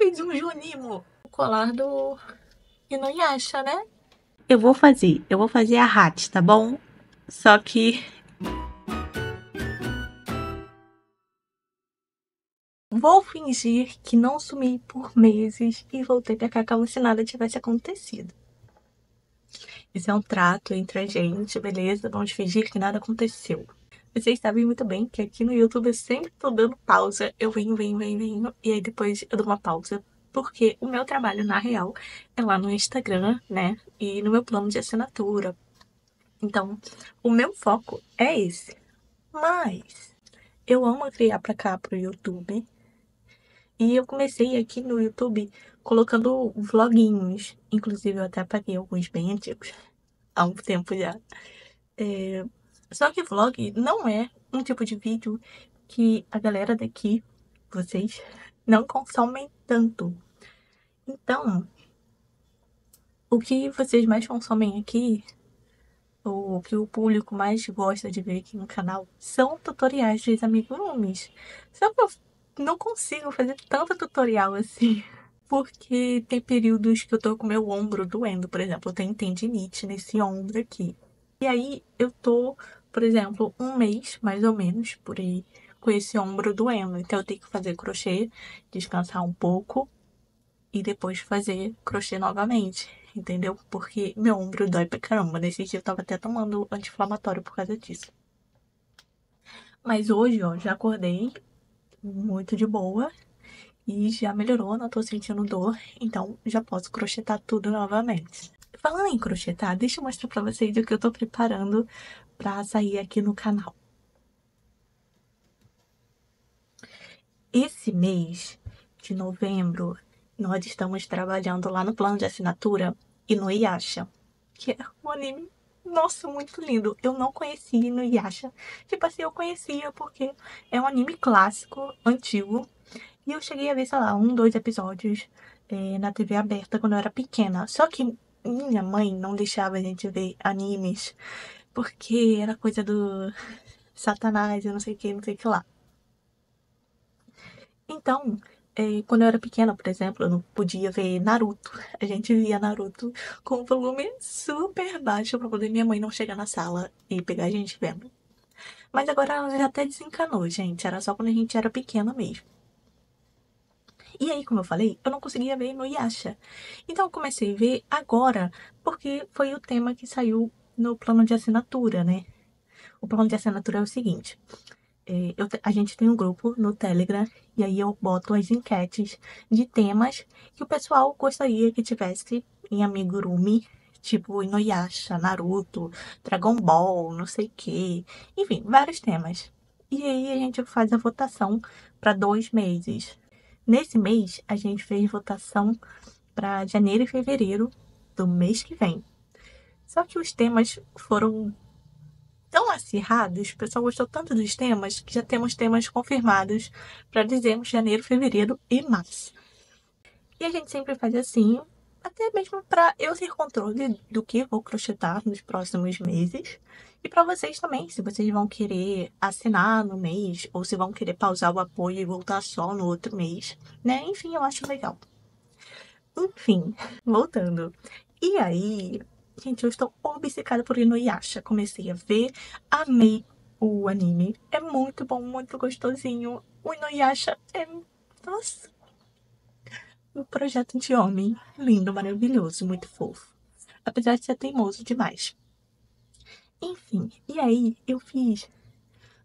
fiz um Junimo. O colar do Inuyasha, né? Eu vou fazer, eu vou fazer a hat, tá bom? Só que Vou fingir que não sumi por meses e voltei pra cá como se nada tivesse acontecido. Isso é um trato entre a gente, beleza? Vamos fingir que nada aconteceu. Vocês sabem muito bem que aqui no YouTube eu sempre tô dando pausa. Eu venho, venho, venho, venho. E aí depois eu dou uma pausa. Porque o meu trabalho, na real, é lá no Instagram, né? E no meu plano de assinatura. Então, o meu foco é esse. Mas eu amo criar pra cá pro YouTube. E eu comecei aqui no YouTube colocando vloguinhos. Inclusive, eu até apaguei alguns bem antigos. Há um tempo já. É... Só que vlog não é um tipo de vídeo que a galera daqui, vocês, não consomem tanto. Então, o que vocês mais consomem aqui, ou o que o público mais gosta de ver aqui no canal, são tutoriais de amigurumis. Só que eu não consigo fazer tanto tutorial assim. Porque tem períodos que eu tô com meu ombro doendo, por exemplo, eu tenho tendinite nesse ombro aqui. E aí eu tô, por exemplo, um mês, mais ou menos, por aí, com esse ombro doendo. Então eu tenho que fazer crochê, descansar um pouco e depois fazer crochê novamente, entendeu? Porque meu ombro dói pra caramba. Nesse dia eu tava até tomando anti-inflamatório por causa disso. Mas hoje, ó, já acordei muito de boa e já melhorou, não tô sentindo dor, então já posso crochetar tudo novamente. Falando em crochetar, deixa eu mostrar pra vocês o que eu tô preparando pra sair aqui no canal. Esse mês de novembro, nós estamos trabalhando lá no plano de assinatura e no Yasha, que é um anime nossa, muito lindo. Eu não conhecia no Yasha. Tipo assim, eu conhecia porque é um anime clássico, antigo. E eu cheguei a ver, sei lá, um, dois episódios é, na TV aberta quando eu era pequena. Só que minha mãe não deixava a gente ver animes porque era coisa do Satanás, eu não sei o que, não sei o que lá. Então, é, quando eu era pequena, por exemplo, eu não podia ver Naruto. A gente via Naruto com o volume super baixo para poder minha mãe não chegar na sala e pegar a gente vendo. Mas agora ela já até desencanou, gente. Era só quando a gente era pequena mesmo. E aí, como eu falei, eu não conseguia ver no Yasha. Então eu comecei a ver agora, porque foi o tema que saiu no plano de assinatura, né? O plano de assinatura é o seguinte: é, eu, a gente tem um grupo no Telegram e aí eu boto as enquetes de temas que o pessoal gostaria que tivesse em Amigurumi, tipo Inuyasha, Naruto, Dragon Ball, não sei o que, enfim, vários temas. E aí a gente faz a votação para dois meses. Nesse mês a gente fez votação para janeiro e fevereiro do mês que vem. Só que os temas foram tão acirrados, o pessoal gostou tanto dos temas, que já temos temas confirmados para dezembro, janeiro, fevereiro e março. E a gente sempre faz assim, até mesmo para eu ter controle do que vou crochetar nos próximos meses. E para vocês também, se vocês vão querer assinar no mês, ou se vão querer pausar o apoio e voltar só no outro mês, né? Enfim, eu acho legal. Enfim, voltando. E aí, Gente, eu estou obcecada por Inuyasha. Comecei a ver, amei o anime. É muito bom, muito gostosinho. O Inuyasha é... Nossa! Um projeto de homem. Lindo, maravilhoso, muito fofo. Apesar de ser teimoso demais. Enfim, e aí eu fiz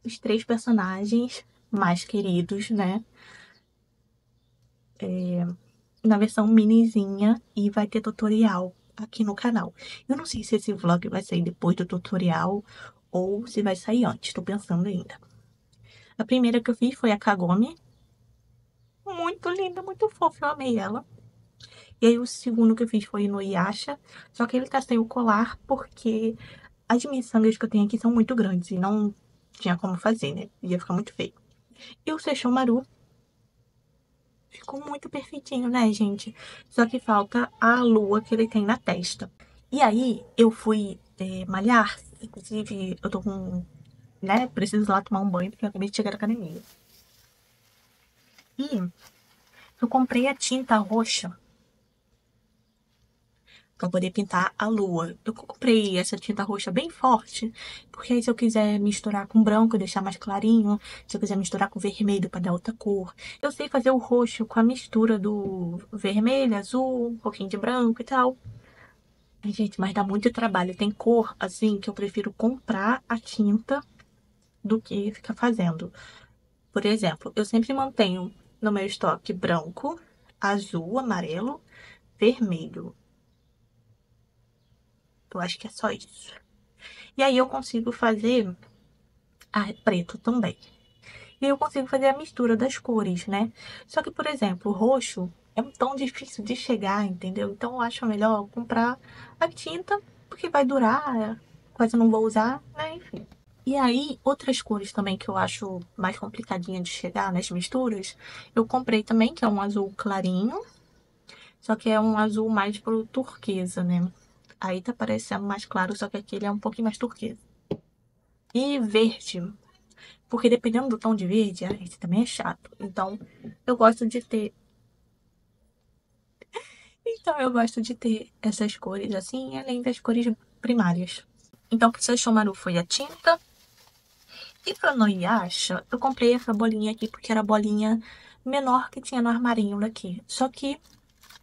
os três personagens mais queridos, né? É, na versão minizinha e vai ter tutorial aqui no canal. Eu não sei se esse vlog vai sair depois do tutorial ou se vai sair antes, tô pensando ainda. A primeira que eu fiz foi a Kagome. Muito linda, muito fofa, eu amei ela. E aí o segundo que eu fiz foi no Yasha, só que ele tá sem o colar porque as miçangas que eu tenho aqui são muito grandes e não tinha como fazer, né? Ia ficar muito feio. E o Sesshomaru Ficou muito perfeitinho, né, gente? Só que falta a lua que ele tem na testa. E aí, eu fui é, malhar. Inclusive, eu tô com... Né, preciso lá tomar um banho, porque eu acabei de chegar da academia. E Eu comprei a tinta roxa para poder pintar a lua. Eu comprei essa tinta roxa bem forte, porque aí se eu quiser misturar com branco, deixar mais clarinho, se eu quiser misturar com vermelho para dar outra cor. Eu sei fazer o roxo com a mistura do vermelho, azul, um pouquinho de branco e tal. Gente, mas dá muito trabalho. Tem cor, assim, que eu prefiro comprar a tinta do que ficar fazendo. Por exemplo, eu sempre mantenho no meu estoque branco, azul, amarelo, vermelho. Eu acho que é só isso. E aí eu consigo fazer a preto também. E eu consigo fazer a mistura das cores, né? Só que, por exemplo, roxo é tão difícil de chegar, entendeu? Então eu acho melhor comprar a tinta, porque vai durar, quase não vou usar, né? Enfim. E aí, outras cores também que eu acho mais complicadinha de chegar nas misturas, eu comprei também, que é um azul clarinho, só que é um azul mais pro turquesa, né? Aí tá parecendo mais claro, só que aqui ele é um pouquinho mais turquesa. E verde. Porque dependendo do tom de verde, esse também é chato. Então, eu gosto de ter... Então, eu gosto de ter essas cores assim, além das cores primárias. Então, pro seu Shomaru foi a tinta. E pro Noyasha, eu comprei essa bolinha aqui, porque era a bolinha menor que tinha no armarinho daqui. Só que,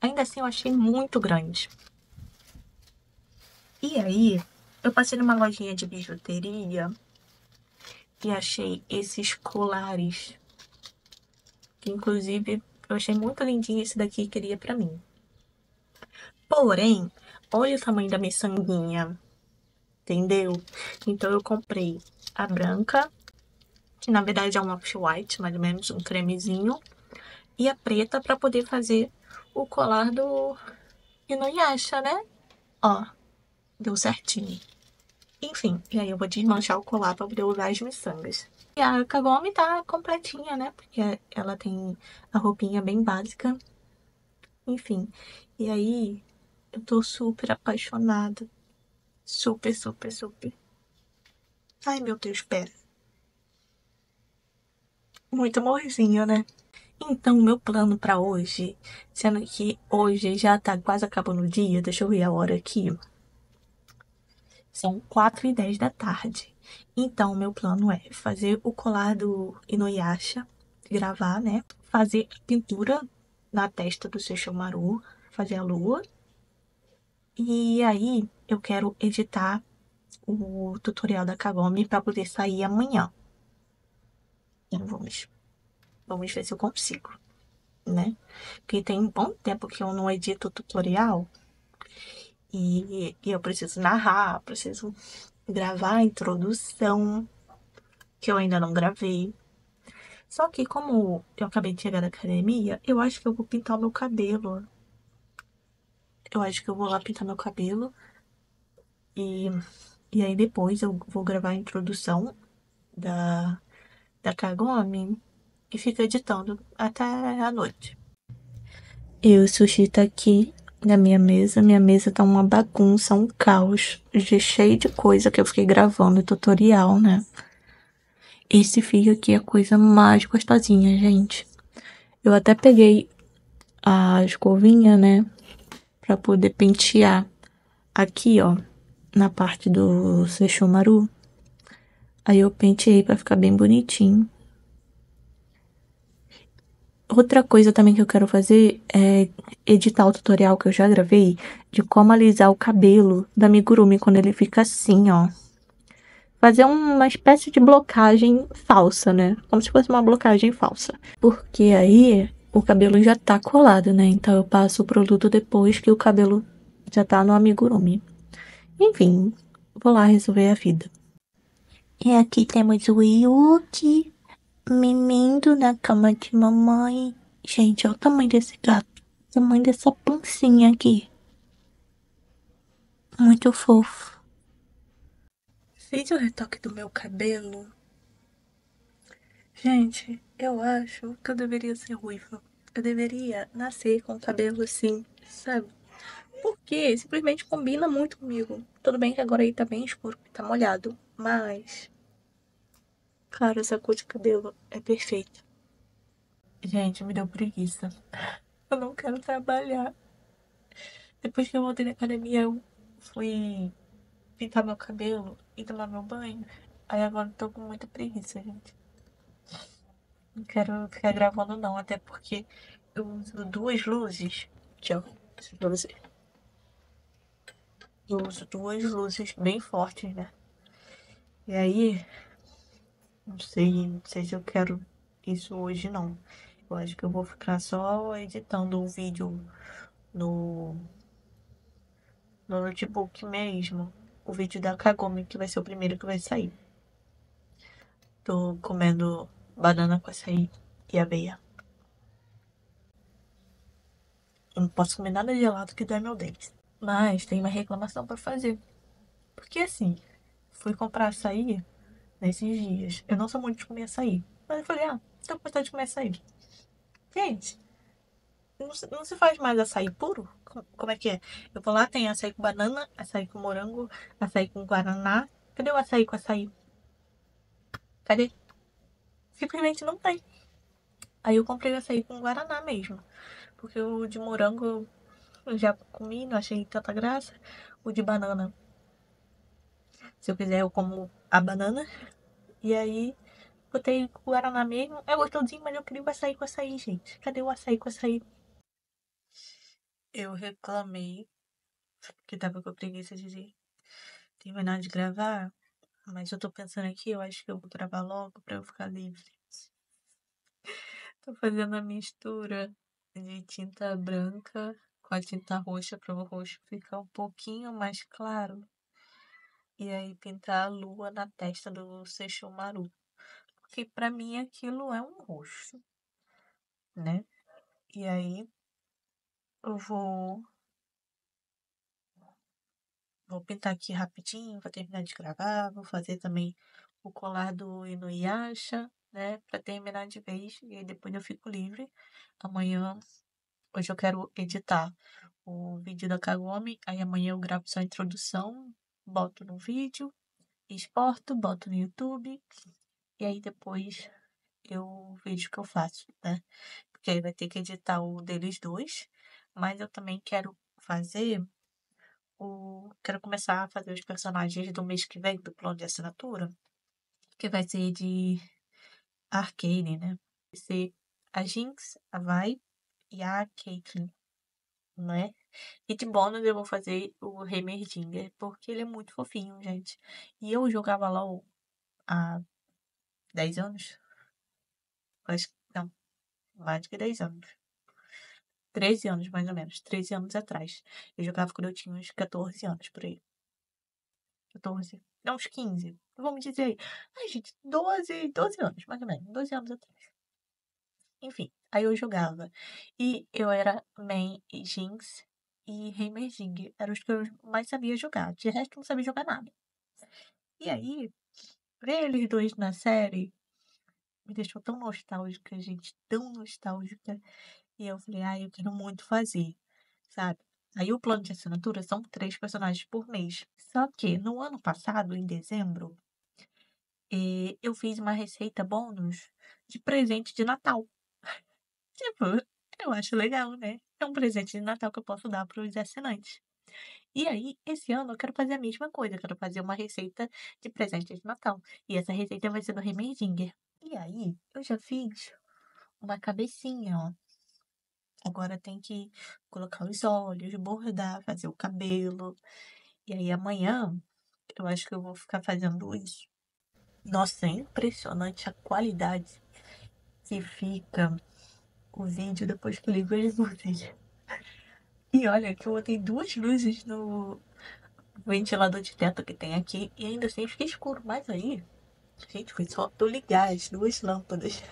ainda assim, eu achei muito grande. E aí, eu passei numa lojinha de bijuteria e achei esses colares. Que, inclusive, eu achei muito lindinho esse daqui queria pra mim. Porém, olha o tamanho da miçanguinha. Entendeu? Então, eu comprei a branca, que na verdade é um off-white, mais ou menos, um cremezinho. E a preta pra poder fazer o colar do Inuyasha, né? Ó, deu certinho. Enfim, e aí eu vou desmanchar o colar pra poder usar as miçangas. E a Kagome tá completinha, né? Porque ela tem a roupinha bem básica. Enfim, e aí eu tô super apaixonada. Super, super, super. Ai, meu Deus, pera. Muito amorzinho, né? Então, meu plano pra hoje, sendo que hoje já tá quase acabando o dia, deixa eu ver a hora aqui. São 4 e 10 da tarde. Então, meu plano é fazer o colar do Inuyasha, gravar, né? Fazer a pintura na testa do Sesshomaru, fazer a lua. E aí, eu quero editar o tutorial da Kagome para poder sair amanhã. Então, vamos, vamos ver se eu consigo, né? Porque tem um bom tempo que eu não edito o tutorial. E, e eu preciso narrar, preciso gravar a introdução, que eu ainda não gravei. Só que como eu acabei de chegar da academia, eu acho que eu vou pintar o meu cabelo. Eu acho que eu vou lá pintar meu cabelo. E, e aí depois eu vou gravar a introdução da, da Kagome e fico editando até a noite. E o sushi tá aqui na minha mesa. Minha mesa tá uma bagunça, um caos, de cheio de coisa que eu fiquei gravando tutorial, né? Esse fio aqui é a coisa mais gostosinha, gente. Eu até peguei a escovinha, né? Pra poder pentear aqui, ó, na parte do Sesshomaru. Aí eu penteei pra ficar bem bonitinho. Outra coisa também que eu quero fazer é editar o tutorial que eu já gravei de como alisar o cabelo da Migurumi quando ele fica assim, ó. Fazer uma espécie de blocagem falsa, né? Como se fosse uma blocagem falsa. Porque aí o cabelo já tá colado, né? Então eu passo o produto depois que o cabelo já tá no amigurumi. Enfim, vou lá resolver a vida. E aqui temos o Yuki mimindo na cama de mamãe. Gente, olha o tamanho desse gato. O tamanho dessa pancinha aqui. Muito fofo. Fiz o retoque do meu cabelo. Gente, eu acho que eu deveria ser ruiva. Eu deveria nascer com o cabelo assim, sabe? Porque simplesmente combina muito comigo. Tudo bem que agora aí tá bem escuro, tá molhado. Mas Claro, essa cor de cabelo é perfeita. Gente, me deu preguiça. Eu não quero trabalhar. Depois que eu voltei da academia, eu fui pintar meu cabelo e tomar meu banho. Aí agora eu tô com muita preguiça, gente. Não quero ficar gravando não, até porque eu uso duas luzes. Ó. Pra você. Eu uso duas luzes bem fortes, né? E aí, não sei, não sei se eu quero isso hoje não. Eu acho que eu vou ficar só editando o vídeo no, no notebook mesmo. O vídeo da Kagome, que vai ser o primeiro que vai sair. Tô comendo banana com açaí e aveia. Eu não posso comer nada gelado que dói meu dente. Mas tem uma reclamação pra fazer. Porque assim, fui comprar açaí nesses dias. Eu não sou muito de comer açaí. Mas eu falei, ah, tô com vontade de comer açaí. Gente, não se, não se faz mais açaí puro? Como, é que é? Eu vou lá, tem açaí com banana, açaí com morango, açaí com guaraná. Cadê o açaí com açaí? Cadê? Simplesmente não tem. Aí eu comprei o açaí com guaraná mesmo. Porque o de morango eu já comi, não achei tanta graça. O de banana. Se eu quiser, eu como a banana. E aí, botei o guaraná mesmo. É gostosinho, mas eu queria o açaí com açaí, gente. Cadê o açaí com açaí? Eu reclamei. Porque tava com preguiça de terminar de gravar. Mas eu tô pensando aqui, eu acho que eu vou gravar logo pra eu ficar livre. Tô fazendo a mistura de tinta branca com a tinta roxa para o roxo ficar um pouquinho mais claro. E aí pintar a lua na testa do Seixumaru. Porque para mim aquilo é um roxo, né? E aí eu vou vou pintar aqui rapidinho, vou terminar de gravar, vou fazer também o colar do Inuyasha, né, para terminar de vez e aí depois eu fico livre. Amanhã hoje eu quero editar o vídeo da Kagome, aí amanhã eu gravo só a introdução, boto no vídeo, exporto, boto no YouTube, e aí depois eu vejo o que eu faço, né? Porque aí vai ter que editar o deles dois, mas eu também quero fazer o. Quero começar a fazer os personagens do mês que vem do plano de assinatura, que vai ser de Arcane, né? Vai ser a Jinx, a Vi e a Caitlyn né? E de bônus eu vou fazer o Heimerdinger, porque ele é muito fofinho, gente. E eu jogava LOL há 10 anos. Que não, mais de 10 anos. 13 anos, mais ou menos. 13 anos atrás. Eu jogava quando eu tinha uns 14 anos, por aí. 14. Não, uns 15. Vamos dizer aí. Ai, gente, 12, 12 anos, mais ou menos. 12 anos atrás. Enfim, aí eu jogava. E eu era main Jinx e Heimerdinger. Eram os que eu mais sabia jogar. De resto, não sabia jogar nada. E aí, ver eles dois na série me deixou tão nostálgica, gente. Tão nostálgica. E eu falei, ah, eu quero muito fazer, sabe? Aí o plano de assinatura são três personagens por mês. Só que no ano passado, em dezembro, eh, eu fiz uma receita bônus de presente de Natal. Tipo, eu acho legal, né? É um presente de Natal que eu posso dar para os assinantes. E aí, esse ano eu quero fazer a mesma coisa. Eu quero fazer uma receita de presente de Natal. E essa receita vai ser do Heimerdinger. E aí, eu já fiz uma cabecinha, ó. Agora tem que colocar os olhos, bordar, fazer o cabelo. E aí amanhã eu acho que eu vou ficar fazendo isso. Nossa, é impressionante a qualidade que fica o vídeo depois que eu as luzes. E olha que eu botei duas luzes no ventilador de teto que tem aqui e ainda assim fica escuro. Mas aí, gente, foi só eu ligar as duas lâmpadas.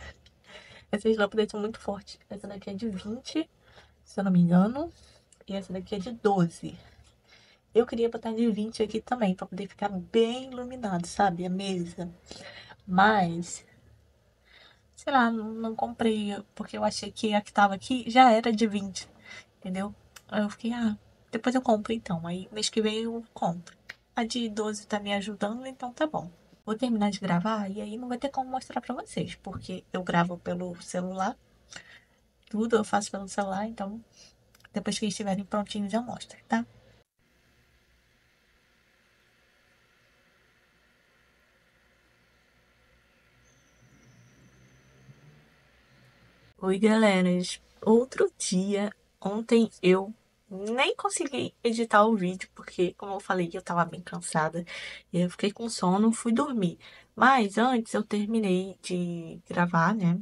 Essas lâmpadas são muito fortes. Essa daqui é de 20, se eu não me engano. E essa daqui é de 12. Eu queria botar de 20 aqui também, pra poder ficar bem iluminado, sabe? A mesa. Mas sei lá, não, comprei, porque eu achei que a que tava aqui já era de 20, entendeu? Aí eu fiquei, ah, depois eu compro então. Aí mês que vem eu compro. A de 12 tá me ajudando, então tá bom. Vou terminar de gravar e aí não vai ter como mostrar pra vocês, porque eu gravo pelo celular tudo eu faço pelo celular, então depois que estiverem prontinhos eu mostro, tá? Oi, galeras. Outro dia, ontem eu nem consegui editar o vídeo, porque, como eu falei, eu tava bem cansada. E eu fiquei com sono, fui dormir. Mas antes eu terminei de gravar, né?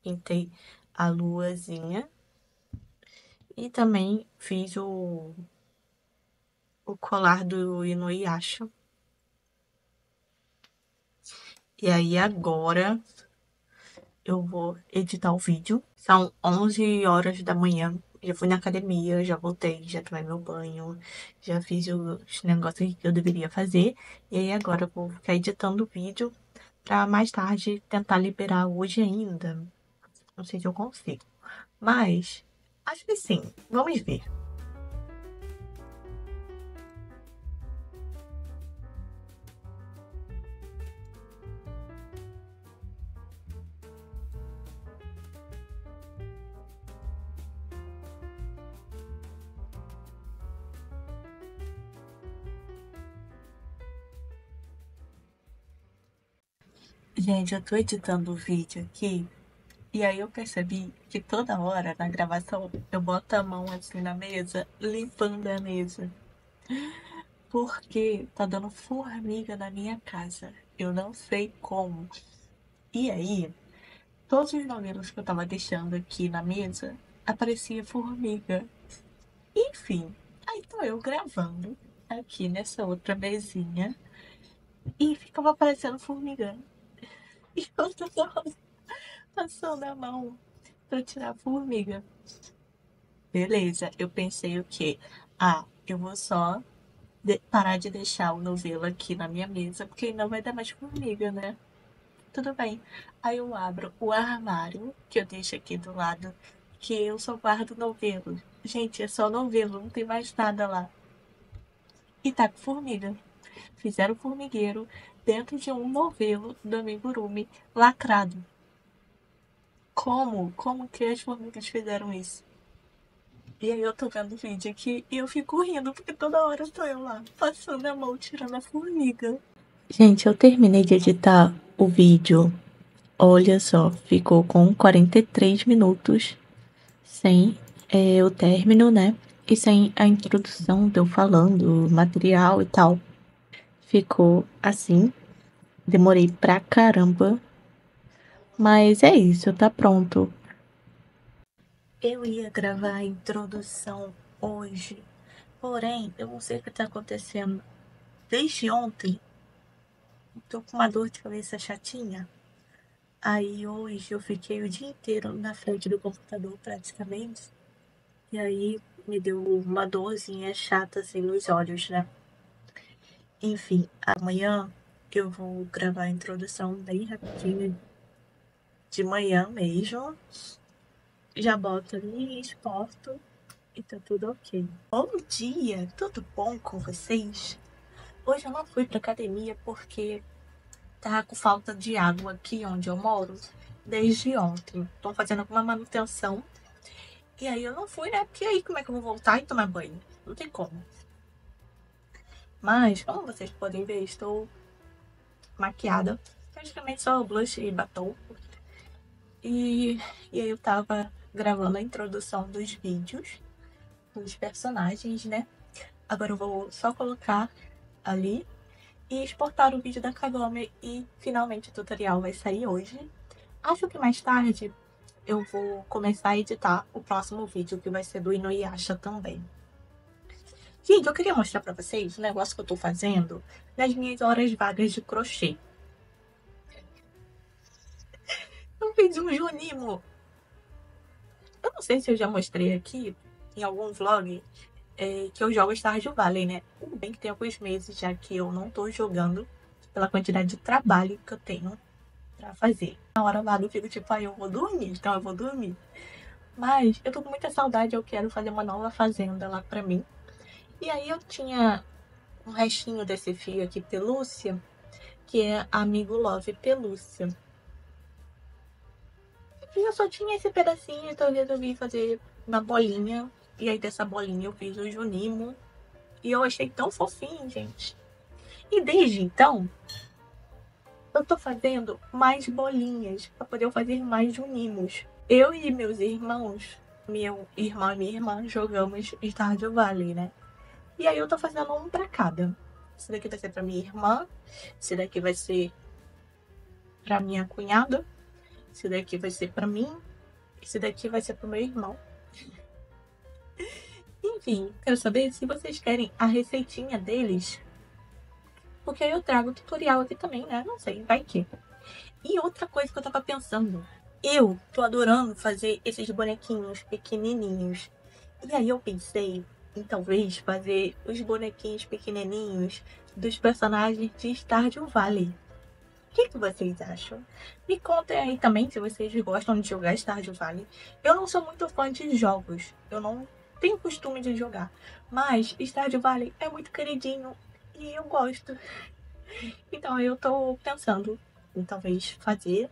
Pintei a luazinha. E também fiz o, o colar do Inuyasha. E aí agora eu vou editar o vídeo. São 11 horas da manhã. Já fui na academia, já voltei, já tomei meu banho, já fiz os negócios que eu deveria fazer. E aí agora eu vou ficar editando o vídeo pra mais tarde tentar liberar hoje ainda. Não sei se eu consigo. Mas acho que sim. Vamos ver. Gente, eu tô editando o vídeo aqui e aí eu percebi que toda hora na gravação eu boto a mão assim na mesa, limpando a mesa. Porque tá dando formiga na minha casa. Eu não sei como. E aí, todos os novelos que eu tava deixando aqui na mesa, aparecia formiga. Enfim, aí tô eu gravando aqui nessa outra mesinha e ficava aparecendo formiga. E eu tava passando a mão pra tirar a formiga. Beleza, eu pensei o quê? Ah, eu vou só de parar de deixar o novelo aqui na minha mesa, porque não vai dar mais formiga, né? Tudo bem. Aí eu abro o armário que eu deixo aqui do lado, que eu só guardo novelo. Gente, é só novelo, não tem mais nada lá. E tá com formiga. Fizeram formigueiro dentro de um novelo do amigurumi lacrado. Como? Como que as formigas fizeram isso? E aí eu tô vendo o vídeo aqui e eu fico rindo, porque toda hora tô eu lá, passando a mão, tirando a formiga. Gente, eu terminei de editar o vídeo. Olha só, ficou com 43 minutos sem é, o término, né? E sem a introdução de eu falando, material e tal. Ficou assim. Demorei pra caramba. Mas é isso, tá pronto. Eu ia gravar a introdução hoje, porém, eu não sei o que tá acontecendo. Desde ontem, tô com uma dor de cabeça chatinha. Aí hoje eu fiquei o dia inteiro na frente do computador praticamente. E aí me deu uma dorzinha chata assim nos olhos, né? Enfim, amanhã eu vou gravar a introdução bem rapidinho, de manhã mesmo já boto ali exporto e tá tudo ok. Bom dia, tudo bom com vocês? Hoje eu não fui pra academia porque tá com falta de água aqui onde eu moro desde ontem. Tô fazendo alguma manutenção. E aí eu não fui, né? Porque aí como é que eu vou voltar e tomar banho? Não tem como. Mas, como vocês podem ver, estou maquiada. Praticamente só blush e batom. E, e aí eu tava gravando a introdução dos vídeos, dos personagens, né? Agora eu vou só colocar ali e exportar o vídeo da Kagome e finalmente o tutorial vai sair hoje. Acho que mais tarde eu vou começar a editar o próximo vídeo, que vai ser do Inuyasha também. Gente, eu queria mostrar pra vocês o negócio que eu tô fazendo nas minhas horas vagas de crochê. Eu fiz um Junimo eu não sei se eu já mostrei aqui em algum vlog é, que eu jogo Stardew Valley, né? Tudo bem que tem alguns meses já que eu não tô jogando pela quantidade de trabalho que eu tenho pra fazer. Na hora lá eu fico tipo, ah, eu vou dormir, então eu vou dormir. Mas eu tô com muita saudade, eu quero fazer uma nova fazenda lá pra mim. E aí eu tinha um restinho desse fio aqui, pelúcia, que é Amigo Love Pelúcia. E eu só tinha esse pedacinho, então eu resolvi fazer uma bolinha. E aí dessa bolinha eu fiz o Junimo. E eu achei tão fofinho, gente. E desde então, eu tô fazendo mais bolinhas para poder fazer mais Junimos. Eu e meus irmãos, meu irmão e minha irmã, jogamos Stardew Valley, né? E aí eu tô fazendo um pra cada. Esse daqui vai ser pra minha irmã. Esse daqui vai ser pra minha cunhada. Esse daqui vai ser pra mim. Esse daqui vai ser pro meu irmão. Enfim, quero saber se vocês querem a receitinha deles. Porque aí eu trago o tutorial aqui também, né? Não sei, vai que. E outra coisa que eu tava pensando. Eu tô adorando fazer esses bonequinhos pequenininhos. E aí eu pensei talvez fazer os bonequinhos pequenininhos dos personagens de Stardew Valley. O que, que vocês acham? Me contem aí também se vocês gostam de jogar Stardew Valley. Eu não sou muito fã de jogos, eu não tenho costume de jogar, mas Stardew Valley é muito queridinho e eu gosto. Então eu tô pensando em talvez fazer.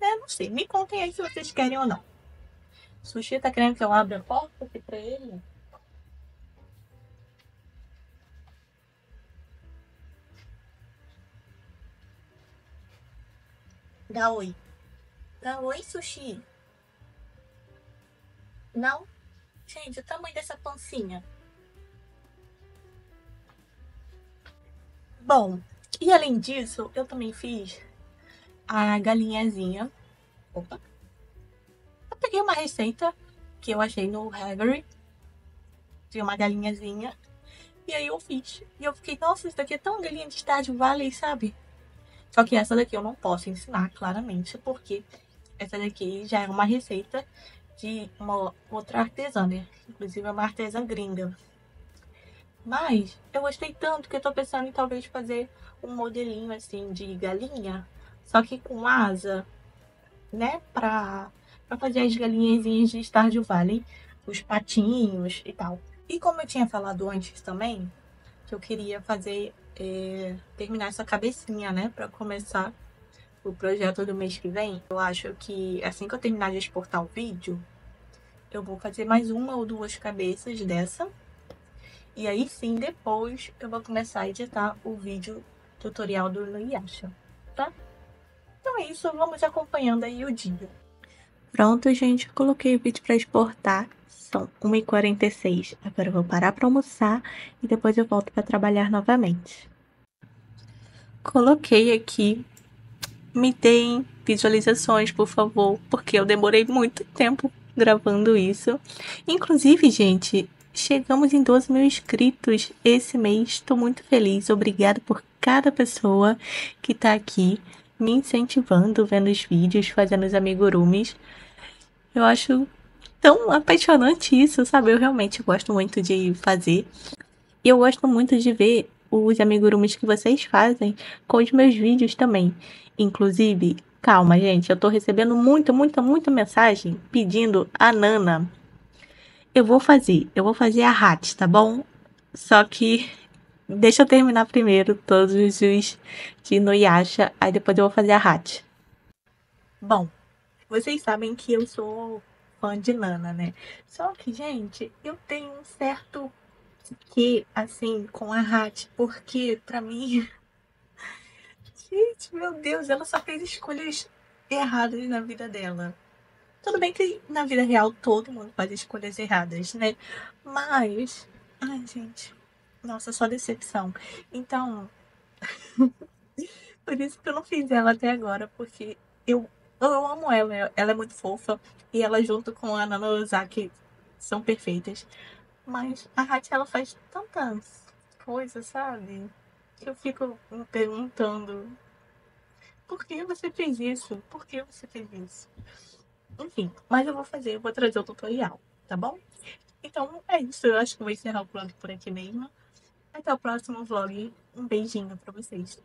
Né? Não sei, me contem aí se vocês querem ou não. Sushi tá querendo que eu abra a porta aqui pra ele? Dá oi. Dá oi, sushi. Não? Gente, o tamanho dessa pancinha. Bom, e além disso, eu também fiz a galinhazinha. Opa. Eu peguei uma receita que eu achei no Havery. De uma galinhazinha. E aí eu fiz. E eu fiquei, nossa, isso daqui é tão galinha de estádio Valley, sabe? Só que essa daqui eu não posso ensinar claramente, porque essa daqui já é uma receita de uma outra artesã, né? Inclusive é uma artesã gringa. Mas eu gostei tanto que eu tô pensando em talvez fazer um modelinho assim de galinha, só que com asa, né? Pra, pra fazer as galinhazinhas de Stardew Valley, os patinhos e tal. E como eu tinha falado antes também, que eu queria fazer é, terminar essa cabecinha, né? Pra começar o projeto do mês que vem. Eu acho que assim que eu terminar de exportar o vídeo, eu vou fazer mais uma ou duas cabeças dessa. E aí sim, depois eu vou começar a editar o vídeo tutorial do Nuyasha, tá? Então é isso, vamos acompanhando aí o dia. Pronto, gente, coloquei o vídeo para exportar. São 1h46. Agora eu vou parar para almoçar e depois eu volto para trabalhar novamente. Coloquei aqui. Me deem visualizações, por favor, porque eu demorei muito tempo gravando isso. Inclusive, gente, chegamos em 12 mil inscritos esse mês. Estou muito feliz. Obrigada por cada pessoa que está aqui me incentivando, vendo os vídeos, fazendo os amigurumis. Eu acho tão apaixonante isso, sabe? Eu realmente gosto muito de fazer. E eu gosto muito de ver os amigurumis que vocês fazem com os meus vídeos também. Inclusive, calma, gente, eu tô recebendo muita, muita, muita mensagem pedindo a Nana. Eu vou fazer, eu vou fazer a Hat, tá bom? Só que deixa eu terminar primeiro todos os de Noyasha, aí depois eu vou fazer a Hat. Bom, vocês sabem que eu sou fã de Nana, né? Só que, gente, eu tenho um certo que, assim, com a Hat, porque pra mim. Gente, meu Deus, ela só fez escolhas erradas na vida dela. Tudo bem que na vida real todo mundo faz escolhas erradas, né? Mas. Ai, gente. Nossa, só decepção. Então. Por isso que eu não fiz ela até agora, porque eu eu amo ela, ela é muito fofa. E ela junto com a Nana Ozaki são perfeitas. Mas a Hachi, ela faz tantas coisas, sabe? Que eu fico me perguntando. Por que você fez isso? Por que você fez isso? Enfim, mas eu vou fazer, eu vou trazer o tutorial, tá bom? Então é isso, eu acho que vou encerrar o vlog por aqui mesmo. Até o próximo vlog. Um beijinho pra vocês.